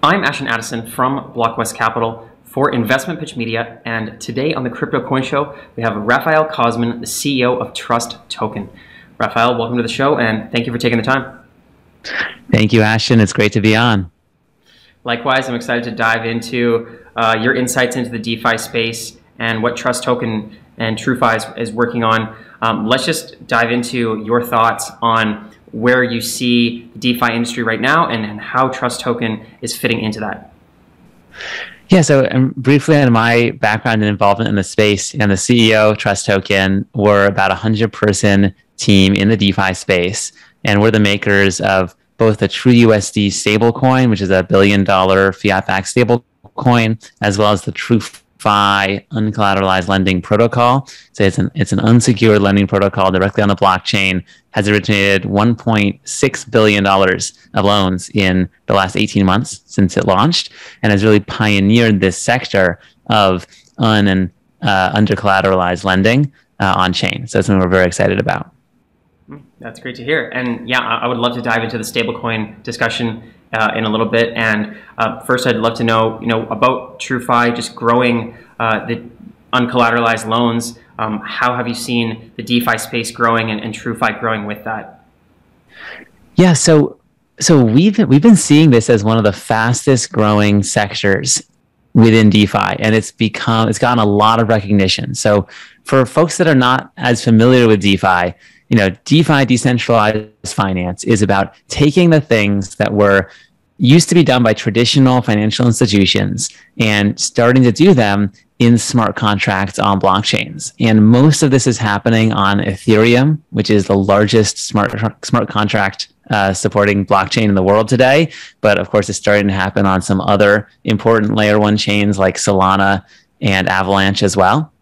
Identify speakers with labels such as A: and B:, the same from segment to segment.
A: I'm Ashton Addison from BlockWest Capital for Investment Pitch Media, and today on the Crypto Coin Show, we have Rafael Cosman, the CEO of Trust Token. Rafael, welcome to the show, and thank you for taking the time.
B: Thank you, Ashton. It's great to be on.
A: Likewise, I'm excited to dive into uh, your insights into the DeFi space and what Trust Token and TrueFi is, is working on. Um, let's just dive into your thoughts on where you see the DeFi industry right now and, and how Trust Token is fitting into that.
B: Yeah, so um, briefly on my background and involvement in the space, and the CEO Trust Token, we're about a hundred person team in the DeFi space, and we're the makers of both the True USD stablecoin, which is a billion dollar fiat backed stablecoin, as well as the True FI uncollateralized lending protocol. So it's an it's an unsecured lending protocol directly on the blockchain. Has originated 1.6 billion dollars of loans in the last 18 months since it launched, and has really pioneered this sector of un and uh, under collateralized lending uh, on chain. So that's something we're very excited about.
A: That's great to hear. And yeah, I would love to dive into the stablecoin discussion uh, in a little bit. And uh, first, I'd love to know, you know, about TrueFi just growing uh, the uncollateralized loans. Um, how have you seen the DeFi space growing and, and TrueFi growing with that?
B: Yeah, so so we've we've been seeing this as one of the fastest growing sectors within DeFi, and it's become it's gotten a lot of recognition. So for folks that are not as familiar with DeFi, you know, DeFi, decentralized finance, is about taking the things that were used to be done by traditional financial institutions and starting to do them in smart contracts on blockchains. And most of this is happening on Ethereum, which is the largest smart smart contract uh, supporting blockchain in the world today. But of course, it's starting to happen on some other important layer one chains like Solana and Avalanche as well.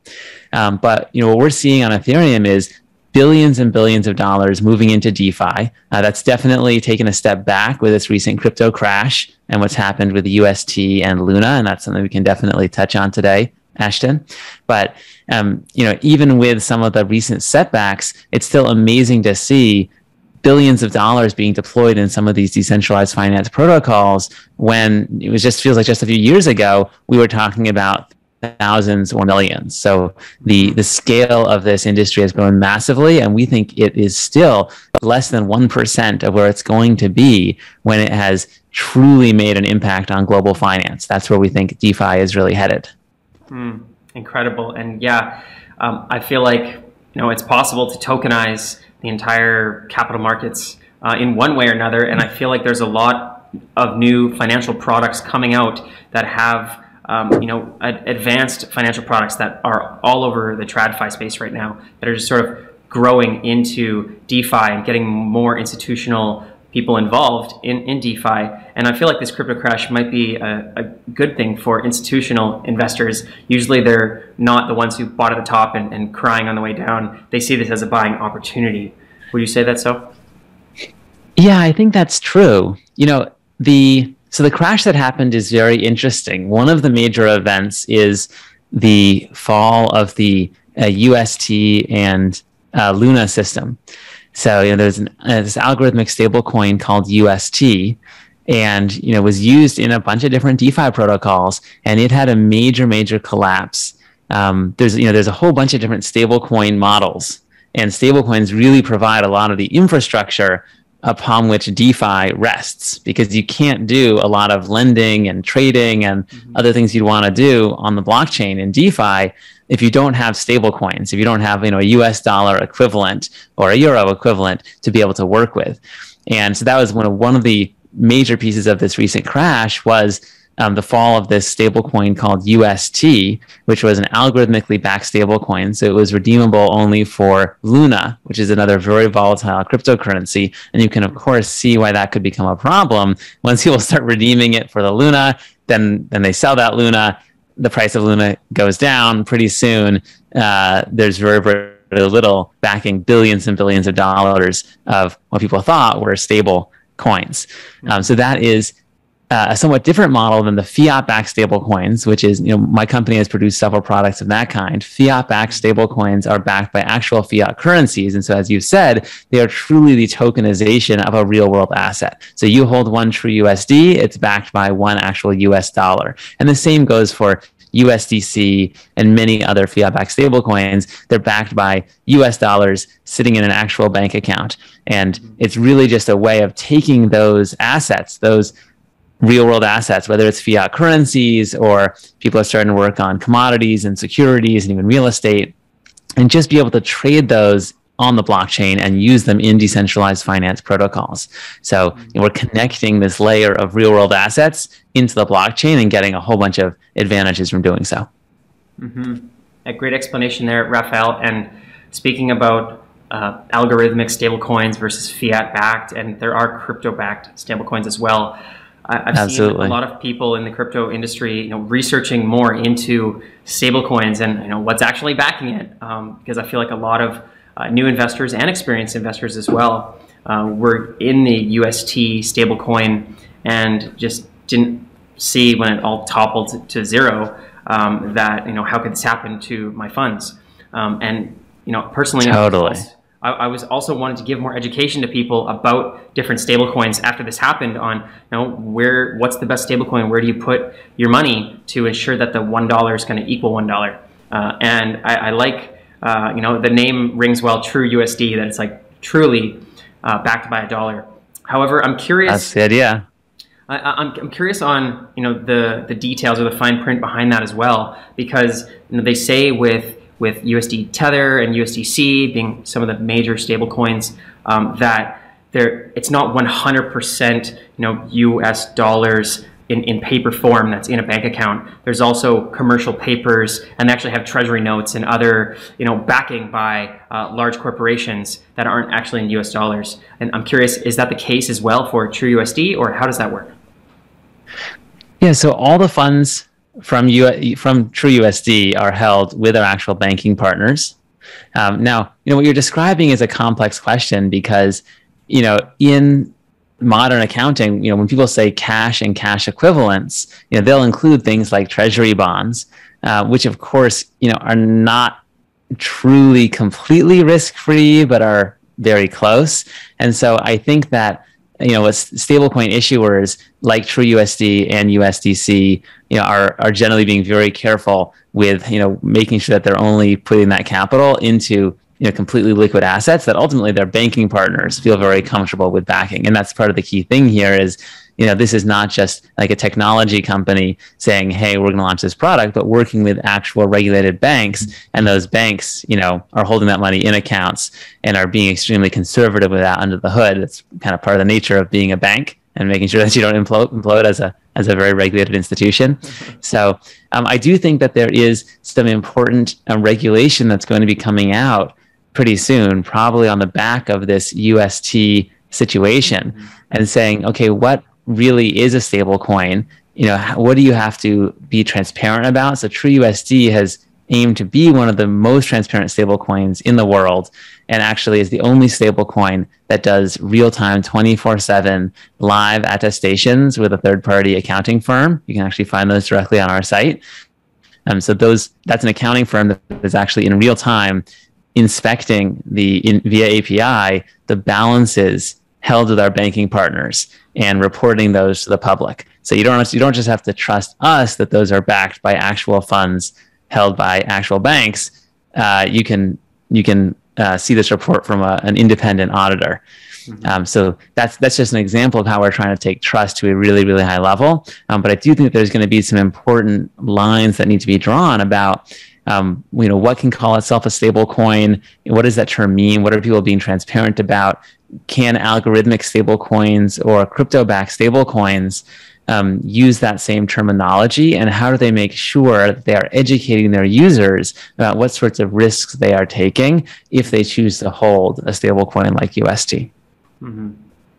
B: Um, but you know what we're seeing on Ethereum is billions and billions of dollars moving into DeFi. Uh, that's definitely taken a step back with this recent crypto crash and what's happened with UST and Luna, and that's something we can definitely touch on today, Ashton. But um, you know, even with some of the recent setbacks, it's still amazing to see billions of dollars being deployed in some of these decentralized finance protocols when it was just feels like just a few years ago we were talking about thousands or millions. So the the scale of this industry has grown massively, and we think it is still less than one percent of where it's going to be when it has truly made an impact on global finance. That's where we think DeFi is really headed.
A: Mm, incredible, and yeah, um, I feel like you know it's possible to tokenize the entire capital markets uh, in one way or another, and I feel like there's a lot of new financial products coming out that have um, you know, ad- advanced financial products that are all over the TradFi space right now that are just sort of growing into DeFi and getting more institutional people involved in, in DeFi. And I feel like this crypto crash might be a, a, good thing for institutional investors. Usually they're not the ones who bought at the top and, and crying on the way down. They see this as a buying opportunity. Would you say that so?
B: Yeah, I think that's true. You know, the so the crash that happened is very interesting. One of the major events is the fall of the uh, UST and uh, Luna system. So you know, there's an, uh, this algorithmic stablecoin called UST, and you know was used in a bunch of different DeFi protocols, and it had a major, major collapse. Um, there's you know there's a whole bunch of different stablecoin models, and stablecoins really provide a lot of the infrastructure upon which DeFi rests because you can't do a lot of lending and trading and mm-hmm. other things you'd want to do on the blockchain in DeFi if you don't have stable coins, if you don't have you know a US dollar equivalent or a euro equivalent to be able to work with. And so that was one of one of the major pieces of this recent crash was um, the fall of this stablecoin called UST, which was an algorithmically backed stablecoin. So it was redeemable only for Luna, which is another very volatile cryptocurrency. And you can, of course, see why that could become a problem. Once people start redeeming it for the Luna, then, then they sell that Luna. The price of Luna goes down pretty soon. Uh, there's very, very little backing billions and billions of dollars of what people thought were stable coins. Um, so that is uh, a somewhat different model than the fiat-backed stablecoins, which is, you know, my company has produced several products of that kind. Fiat-backed stablecoins are backed by actual fiat currencies, and so, as you said, they are truly the tokenization of a real-world asset. So you hold one true USD, it's backed by one actual US dollar, and the same goes for USDC and many other fiat-backed stablecoins. They're backed by US dollars sitting in an actual bank account, and it's really just a way of taking those assets, those real world assets, whether it's fiat currencies or people are starting to work on commodities and securities and even real estate, and just be able to trade those on the blockchain and use them in decentralized finance protocols. So you know, we're connecting this layer of real world assets into the blockchain and getting a whole bunch of advantages from doing so.
A: Mm-hmm. A great explanation there, Rafael. And speaking about uh, algorithmic stablecoins versus fiat backed, and there are crypto backed stablecoins as well. I've Absolutely. seen a lot of people in the crypto industry, you know, researching more into stablecoins and you know what's actually backing it, um, because I feel like a lot of uh, new investors and experienced investors as well uh, were in the UST stablecoin and just didn't see when it all toppled to zero um, that you know how could this happen to my funds, um, and you know personally,
B: totally.
A: I, I, was also wanted to give more education to people about different stablecoins after this happened on you know where what's the best stablecoin? Where do you put your money to ensure that the one dollar is going to equal one dollar? Uh, and I, I like uh, you know the name rings well true USD that it's like truly uh, backed by a dollar. However I'm curious
B: that's the idea.
A: I, I'm, I'm curious on you know the the details or the fine print behind that as well because you know they say with with USD Tether and USDC being some of the major stablecoins, um, that there it's not 100% you know US dollars in, in paper form that's in a bank account. There's also commercial papers, and they actually have treasury notes and other you know backing by uh, large corporations that aren't actually in US dollars. And I'm curious, is that the case as well for TrueUSD, or how does that work?
B: Yeah, so all the funds from U- from TrueUSD are held with our actual banking partners. Um, now, you know what you're describing is a complex question because, you know, in modern accounting, you know, when people say cash and cash equivalents, you know, they'll include things like treasury bonds, uh, which of course, you know, are not truly completely risk-free, but are very close. And so I think that you know, stablecoin issuers like TrueUSD and USDC, you know, are are generally being very careful with you know making sure that they're only putting that capital into you know completely liquid assets that ultimately their banking partners feel very comfortable with backing, and that's part of the key thing here is you know, this is not just like a technology company saying, "Hey, we're going to launch this product," but working with actual regulated banks, and those banks, you know, are holding that money in accounts and are being extremely conservative with that under the hood. It's kind of part of the nature of being a bank and making sure that you don't implode, implode as a as a very regulated institution. so um, I do think that there is some important um, regulation that's going to be coming out pretty soon, probably on the back of this UST situation, mm-hmm. and saying, okay, what really is a stable coin, you know, what do you have to be transparent about? So TrueUSD has aimed to be one of the most transparent stable coins in the world and actually is the only stable coin that does real-time 24-7 live attestations with a third-party accounting firm you can actually find those directly on our site um, so those that's an accounting firm that is actually in real time inspecting the in, via api the balances held with our banking partners and reporting those to the public. So you don't you don't just have to trust us that those are backed by actual funds held by actual banks. Uh, you can you can uh, see this report from a, an independent auditor. Mm-hmm. Um, so that's that's just an example of how we're trying to take trust to a really really high level. Um, but I do think there's going to be some important lines that need to be drawn about um, you know, what can call itself a stable coin? What does that term mean? What are people being transparent about? Can algorithmic stablecoins or crypto backed stablecoins um, use that same terminology? And how do they make sure that they are educating their users about what sorts of risks they are taking if they choose to hold a stablecoin like UST?
A: Mm-hmm.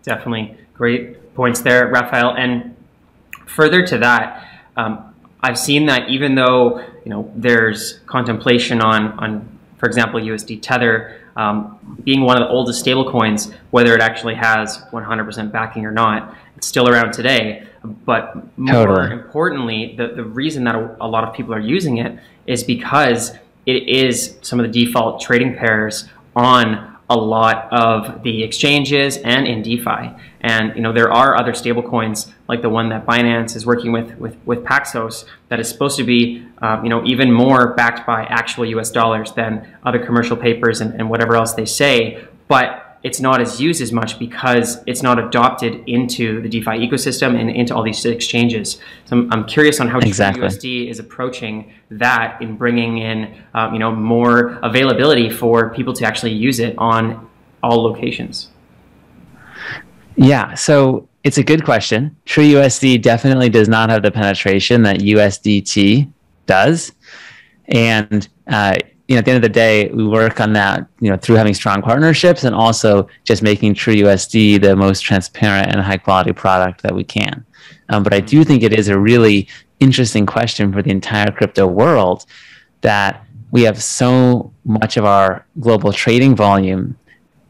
A: Definitely. Great points there, Rafael. And further to that, um, I've seen that even though you know there's contemplation on on for example USD Tether um, being one of the oldest stablecoins, whether it actually has 100% backing or not, it's still around today. but more totally. importantly, the, the reason that a, a lot of people are using it is because it is some of the default trading pairs on a lot of the exchanges and in DeFi. And you know there are other stablecoins like the one that Binance is working with with, with Paxos that is supposed to be uh, you know even more backed by actual U.S. dollars than other commercial papers and, and whatever else they say. But it's not as used as much because it's not adopted into the DeFi ecosystem and into all these exchanges. So I'm, I'm curious on how exactly. USD is approaching that in bringing in, um, you know, more availability for people to actually use it on all locations.
B: Yeah, so it's a good question. True USD definitely does not have the penetration that USDT does, and uh, you know, at the end of the day, we work on that, you know, through having strong partnerships and also just making True USD the most transparent and high quality product that we can. Um, but I do think it is a really interesting question for the entire crypto world that we have so much of our global trading volume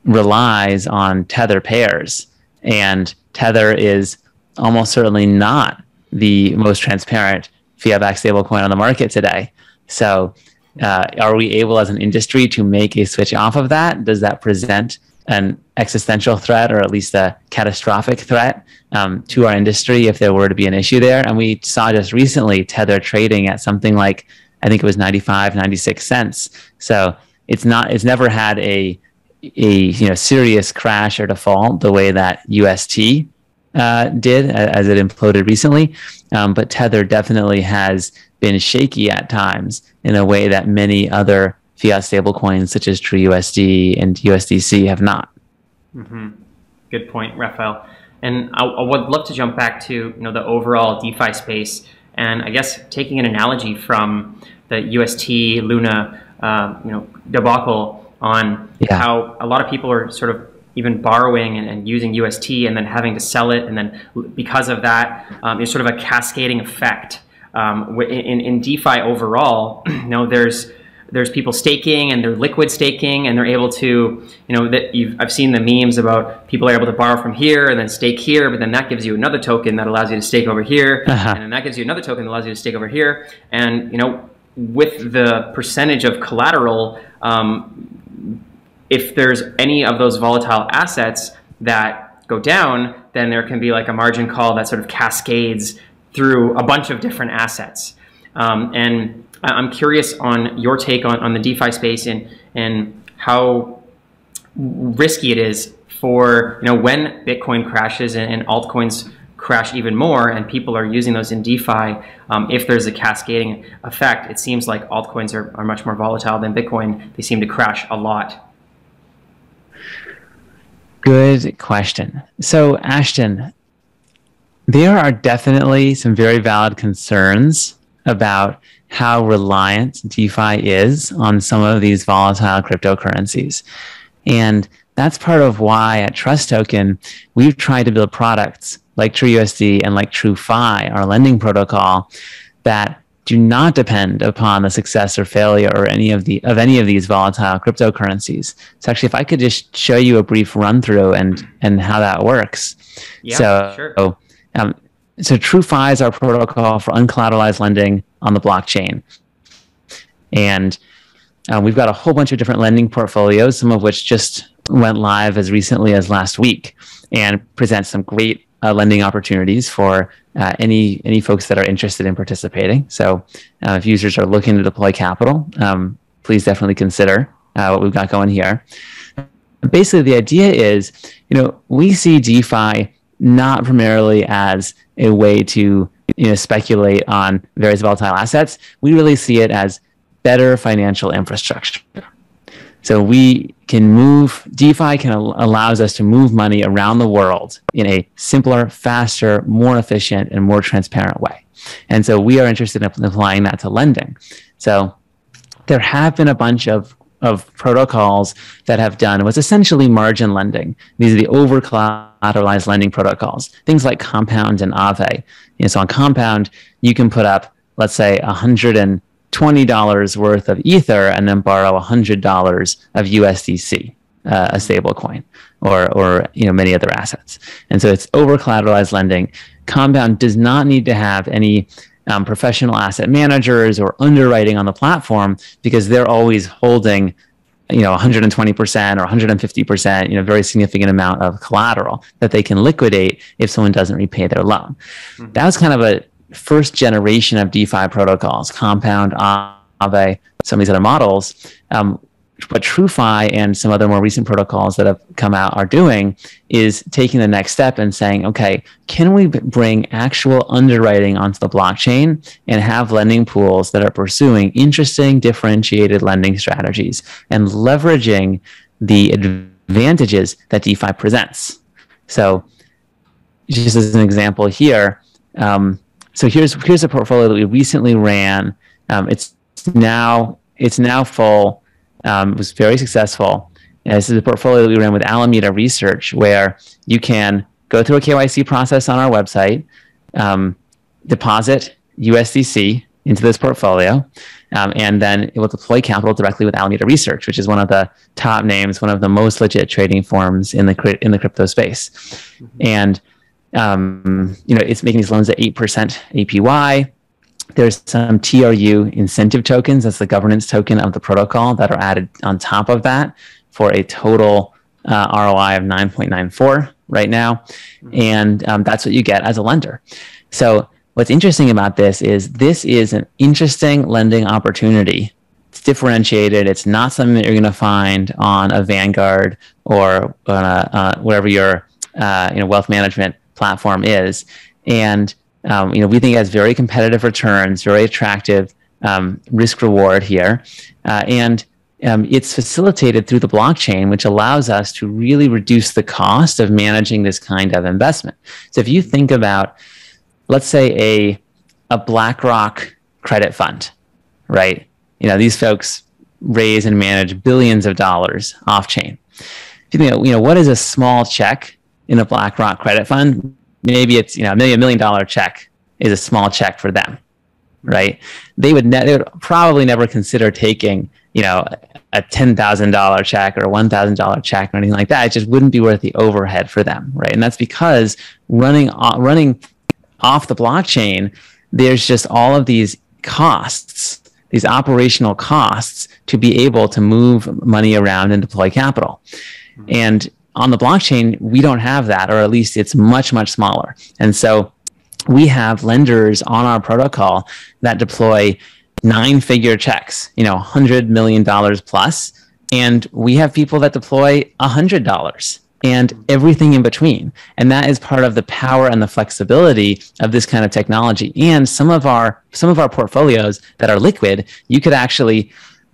B: relies on tether pairs and tether is almost certainly not the most transparent fiat backed stablecoin on the market today so uh, are we able as an industry to make a switch off of that? Does that present an existential threat or at least a catastrophic threat um, to our industry if there were to be an issue there? And we saw just recently Tether trading at something like, I think it was 95, 96 cents. So it's not, it's never had a, a you know serious crash or default the way that UST uh, did as it imploded recently. Um, but Tether definitely has been shaky at times in a way that many other fiat stablecoins such as TrueUSD and USDC have not.
A: Mm-hmm. Good point, Rafael. And I, I, would love to jump back to you know the overall DeFi space, and I guess taking an analogy from the UST Luna uh, you know debacle on yeah. how a lot of people are sort of even borrowing and, and, using UST and then having to sell it, and then because of that, um, it's sort of a cascading effect. Um, in, in DeFi overall, you know, there's there's people staking and they're liquid staking and they're able to, you know, that I've seen the memes about people are able to borrow from here and then stake here, but then that gives you another token that allows you to stake over here, uh-huh. and then that gives you another token that allows you to stake over here, and you know, with the percentage of collateral um, if there's any of those volatile assets that go down, then there can be like a margin call that sort of cascades through a bunch of different assets. Um, and I'm curious on your take on, on the DeFi space and, and how risky it is for, you know, when Bitcoin crashes and, and altcoins crash even more and people are using those in DeFi, um, if there's a cascading effect, it seems like altcoins are, are much more volatile than Bitcoin. They seem to crash a lot.
B: Good question. So, Ashton, there are definitely some very valid concerns about how reliant DeFi is on some of these volatile cryptocurrencies. And that's part of why at Trust Token, we've tried to build products like TrueUSD and like TrueFi, our lending protocol, that do not depend upon the success or failure or any of the of any of these volatile cryptocurrencies. So actually, if I could just show you a brief run through and and how that works.
A: Yeah, so, sure.
B: Um, so TrueFi is our protocol for uncollateralized lending on the blockchain, and uh, we've got a whole bunch of different lending portfolios, some of which just went live as recently as last week, and present some great uh, lending opportunities for uh, any any folks that are interested in participating. So, uh, if users are looking to deploy capital, um, please definitely consider uh, what we've got going here. Basically, the idea is, you know, we see DeFi not primarily as a way to you know speculate on various volatile assets. We really see it as better financial infrastructure. So we can move, DeFi can allows us to move money around the world in a simpler, faster, more efficient, and more transparent way. And so we are interested in applying that to lending. So there have been a bunch of of protocols that have done what's essentially margin lending. These are the over collateralized lending protocols, things like Compound and Aave. You know, so on Compound, you can put up, let's say, 100 and $20 worth of Ether and then borrow $100 of USDC, uh, a stable coin. or or you know many other assets. And so it's over collateralized lending. Compound does not need to have any um, professional asset managers or underwriting on the platform because they're always holding you know 120% or 150% you know very significant amount of collateral that they can liquidate if someone doesn't repay their loan mm-hmm. that was kind of a first generation of defi protocols compound Aave, some of these other models um, what TrueFi and some other more recent protocols that have come out are doing is taking the next step and saying, okay, can we bring actual underwriting onto the blockchain and have lending pools that are pursuing interesting, differentiated lending strategies and leveraging the advantages that DeFi presents? So, just as an example here, um, so here's here's a portfolio that we recently ran. Um, it's now it's now full um, was very successful. And this is a portfolio that we ran with Alameda Research, where you can go through a KYC process on our website, um, deposit USDC into this portfolio, um, and then it will deploy capital directly with Alameda Research, which is one of the top names, one of the most legit trading firms in the in the crypto space. Mm-hmm. And um, you know, it's making these loans at eight percent APY. There's some TRU incentive tokens, that's the governance token of the protocol, that are added on top of that for a total uh, ROI of 9.94 right now. Mm-hmm. And um, that's what you get as a lender. So, what's interesting about this is this is an interesting lending opportunity. It's differentiated. It's not something that you're going to find on a Vanguard or on a, uh, wherever your uh, you know, wealth management platform is. And um, you know, we think it has very competitive returns, very attractive um, risk reward here, uh, and um, it's facilitated through the blockchain, which allows us to really reduce the cost of managing this kind of investment. So if you think about, let's say a a BlackRock credit fund, right? You know, these folks raise and manage billions of dollars off chain. You think, you know, what is a small check in a BlackRock credit fund? maybe it's you know a million million dollar check is a small check for them right they would ne- they would probably never consider taking you know a $10,000 check or a $1,000 check or anything like that it just wouldn't be worth the overhead for them right and that's because running running off the blockchain there's just all of these costs these operational costs to be able to move money around and deploy capital mm-hmm. and on the blockchain, we don't have that, or at least it's much, much smaller. And so we have lenders on our protocol that deploy nine figure checks, you know, $100 million plus. And we have people that deploy $100 and everything in between. And that is part of the power and the flexibility of this kind of technology. And some of our some of our portfolios that are liquid, you could actually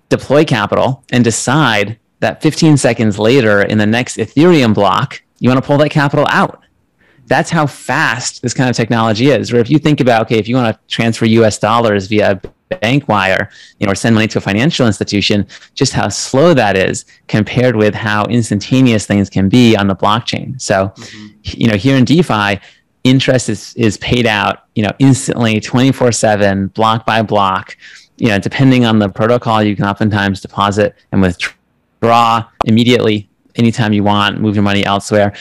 B: deploy capital and decide that 15 seconds later in the next Ethereum block, you want to pull that capital out. That's how fast this kind of technology is. Where if you think about, okay, if you want to transfer US dollars via bank wire, you know, or send money to a financial institution, just how slow that is compared with how instantaneous things can be on the blockchain. So, mm-hmm. you know, here in DeFi, interest is, is paid out, you know, instantly, 24 seven, block by block. You know, depending on the protocol, you can oftentimes deposit and withdraw draw immediately anytime you want, move your money elsewhere.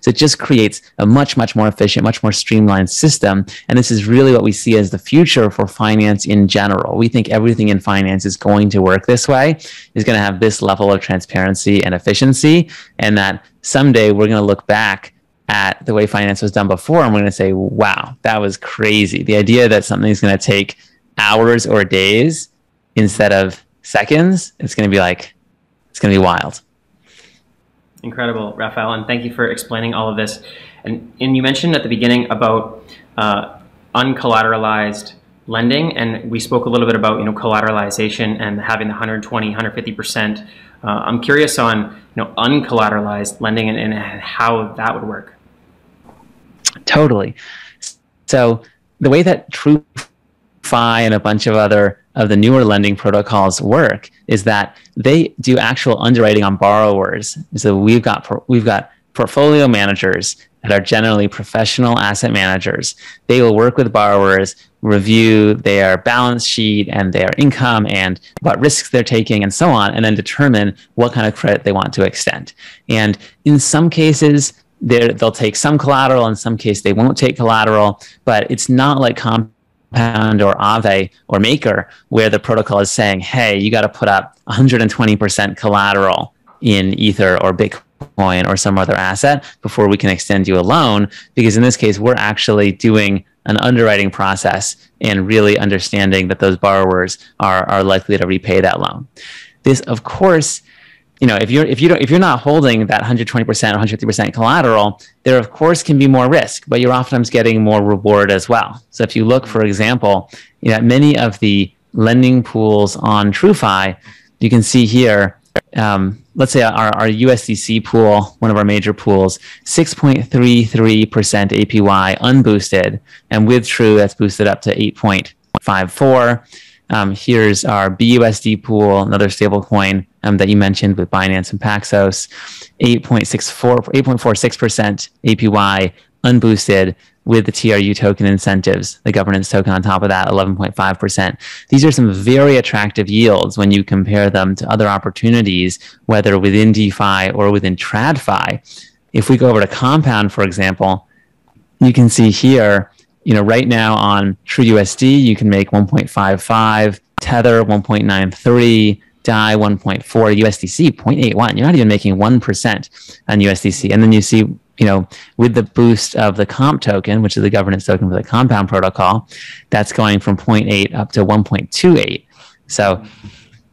B: So it just creates a much, much more efficient, much more streamlined system. And this is really what we see as the future for finance in general. We think everything in finance is going to work this way, is going to have this level of transparency and efficiency, and that someday we're going to look back at the way finance was done before and we're going to say, wow, that was crazy. The idea that something's going to take hours or days instead of seconds, it's going to be like, it's going to be wild.
A: Incredible, Rafael, and thank you for explaining all of this. And, and you mentioned at the beginning about uh, uncollateralized lending, and we spoke a little bit about you know collateralization and having the 120, 150 percent. Uh, I'm curious on you know uncollateralized lending and, and how that would work.
B: Totally. So the way that TrueFi and a bunch of other of the newer lending protocols work is that they do actual underwriting on borrowers. So we've got we've got portfolio managers that are generally professional asset managers. They will work with borrowers, review their balance sheet and their income and what risks they're taking and so on, and then determine what kind of credit they want to extend. And in some cases, they'll take some collateral, in some case they won't take collateral, but it's not like Compound or Aave or Maker where the protocol is saying, hey, you got to put up 120% collateral in Ether or Bitcoin or some other asset before we can extend you a loan. Because in this case, we're actually doing an underwriting process and really understanding that those borrowers are, are likely to repay that loan. This, of course, you know, if you're if you don't if you're not holding that 120% or 150% collateral, there of course can be more risk, but you're oftentimes getting more reward as well. So if you look, for example, you know, many of the lending pools on TrueFi, you can see here um, let's say our, our USDC pool, one of our major pools, 6.33% APY unboosted, and with TRU, that's boosted up to 8.54. Um, here's our BUSD pool, another stablecoin um, that you mentioned with Binance and Paxos, 8.64, 8.46% APY unboosted with the TRU token incentives, the governance token on top of that, 11.5%. These are some very attractive yields when you compare them to other opportunities, whether within DeFi or within TradFi. If we go over to Compound, for example, you can see here, you know, right now on TrueUSD, you can make 1.55, Tether 1.93, DAI 1.4, USDC 0.81. You're not even making 1% on USDC. And then you see you know, with the boost of the comp token, which is the governance token for the compound protocol, that's going from 0.8 up to 1.28. So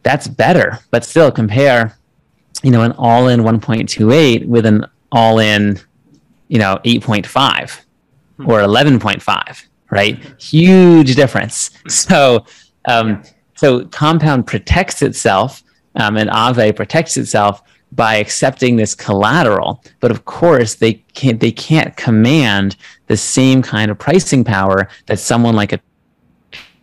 B: that's better, but still compare, you know, an all-in 1.28 with an all-in, you know, 8.5 or 11.5, right? Huge difference. So, um, so compound protects itself, um, and Aave protects itself by accepting this collateral but of course they can't they can't command the same kind of pricing power that someone like a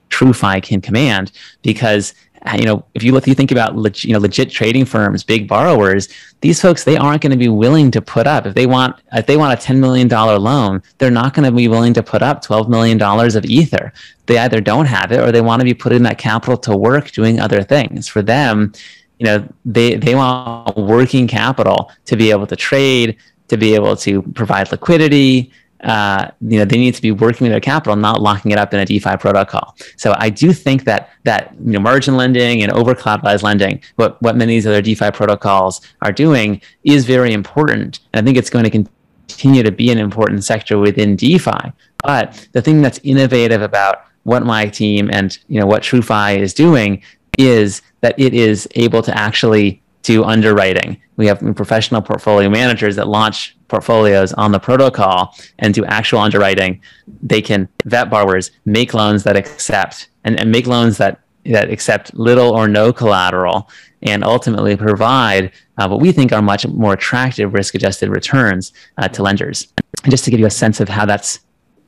B: TrueFi can command because Uh, you know if you look you think about leg, you know legit trading firms big borrowers these folks they aren't going to be willing to put up. If they want if they want a 10 million dollar loan they're not going to be willing to put up 12 million dollars of ether. They either don't have it or they want to be putting that capital to work doing other things. For them you know they they want working capital to be able to trade to be able to provide liquidity uh, you know they need to be working with their capital not locking it up in a defi protocol. So i do think that that you know margin lending and over collateralized lending what what many of these other defi protocols are doing is very important. And i think it's going to continue to be an important sector within defi. But the thing that's innovative about what my team and you know what TrueFi is doing is that it is able to actually do underwriting. We have professional portfolio managers that launch portfolios on the protocol and do actual underwriting. They can vet borrowers, make loans that accept, and, and make loans that that accept little or no collateral, and ultimately provide uh, what we think are much more attractive risk-adjusted returns uh, to lenders. And just to give you a sense of how that's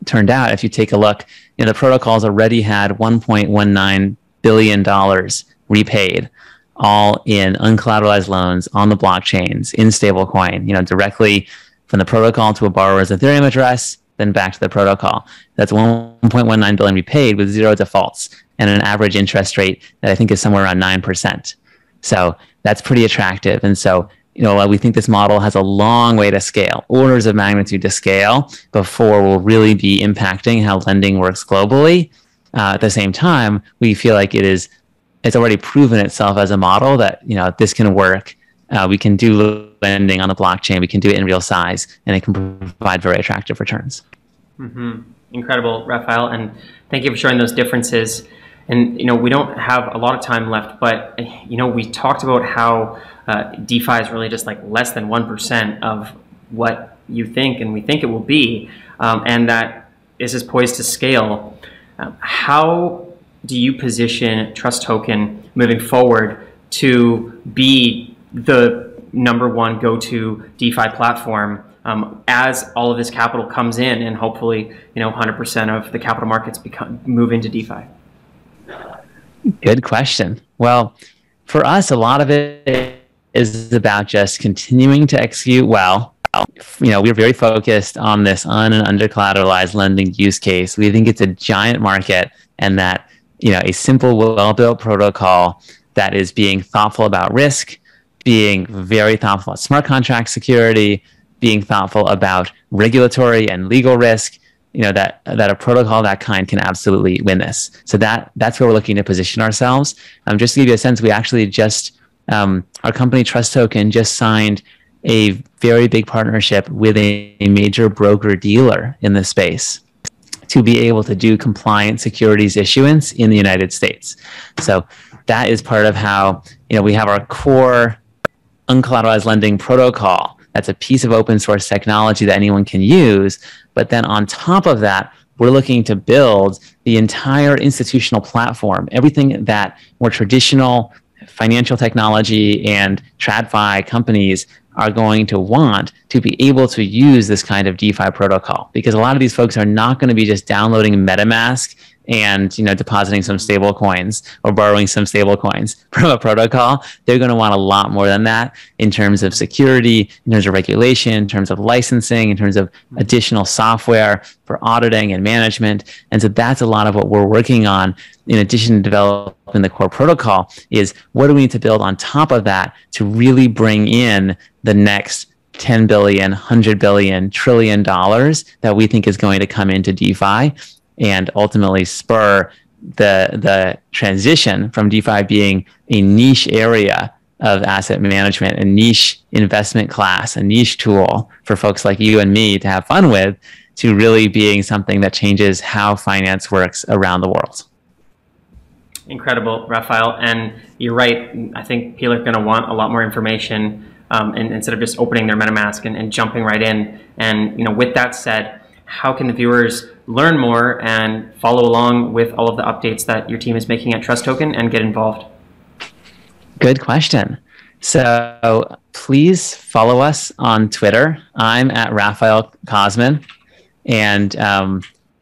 B: turned out, if you take a look, you know, the protocols already had 1.19 billion dollars repaid all in uncollateralized loans on the blockchains in stablecoin, you know, directly from the protocol to a borrower's Ethereum address, then back to the protocol. That's 1.19 billion repaid with zero defaults and an average interest rate that I think is somewhere around 9%. So that's pretty attractive. And so, you know, we think this model has a long way to scale, orders of magnitude to scale before we'll really be impacting how lending works globally. Uh, at the same time, we feel like it is it's already proven itself as a model that you know this can work. Uh, we can do lending on the blockchain. We can do it in real size, and it can provide very attractive returns.
A: Mm-hmm. Incredible, Rafael, and thank you for showing those differences. And you know, we don't have a lot of time left, but you know, we talked about how uh, DeFi is really just like less than one percent of what you think and we think it will be, um, and that this is poised to scale. Um, how do you position Trust Token moving forward to be the number one go-to DeFi platform um, as all of this capital comes in and hopefully you know 100% of the capital markets become move into DeFi?
B: Good question. Well, for us, a lot of it is about just continuing to execute well, you know, we're very focused on this un and under collateralized lending use case. We think it's a giant market and that, you know, a simple, well built protocol that is being thoughtful about risk, being very thoughtful about smart contract security, being thoughtful about regulatory and legal risk, you know, that, that a protocol that kind can absolutely win this. So that, that's where we're looking to position ourselves. Um, just to give you a sense, we actually just, um, our company Trust Token just signed a very big partnership with a, a major broker dealer in this space to be able to do compliant securities issuance in the United States. So that is part of how you know we have our core uncollateralized lending protocol. That's a piece of open source technology that anyone can use. But then on top of that, we're looking to build the entire institutional platform, everything that more traditional financial technology and TradFi companies are going to want to be able to use this kind of DeFi protocol because a lot of these folks are not going to be just downloading MetaMask and you know depositing some stable coins or borrowing some stable coins from a protocol they're going to want a lot more than that in terms of security in terms of regulation in terms of licensing in terms of additional software for auditing and management. And so that's a lot of what we're working on in addition to developing the core protocol is what do we need to build on top of that to really bring in the next 10 billion, 100 billion, trillion dollars that we think is going to come into DeFi and ultimately spur the the transition from DeFi being a niche area of asset management, a niche investment class, a niche tool for folks like you and me to have fun with, to really being something that changes how finance works around the world.
A: Incredible, Rafael. And you're right. I think people are going to want a lot more information um, and, instead of just opening their MetaMask and, and jumping right in. And you know, with that said, how can the viewers learn more and follow along with all of the updates that your team is making at Trust Token and get involved?
B: Good question. So please follow us on Twitter. I'm at Rafael Cosman, and um,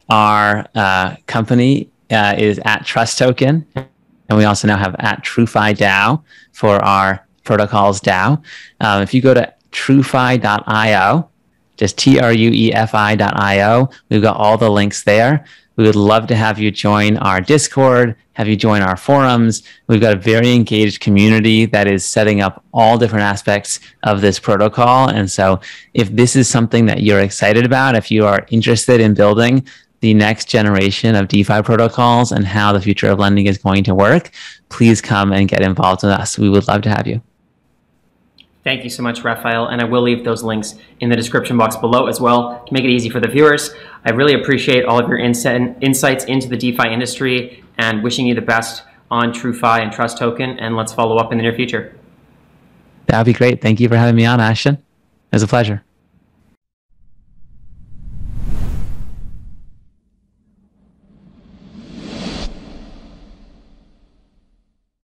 B: our uh, company uh, is at Trust Token, and we also now have at TrueFi DAO for our protocols DAO. Um, if you go to truefi.io, just T R U E F I.io. We've got all the links there. We would love to have you join our Discord, have you join our forums. We've got a very engaged community that is setting up all different aspects of this protocol. And so, if this is something that you're excited about, if you are interested in building the next generation of DeFi protocols and how the future of lending is going to work, please come and get involved with us. We would love to have you.
A: Thank you so much, Rafael, and I will leave those links in the description box below as well to make it easy for the viewers. I really appreciate all of your insights into the DeFi industry and wishing you the best on TrueFi and Trust Token, and let's follow up in the near future.
B: That would be great. Thank you for having me on, Ashton. It was a pleasure.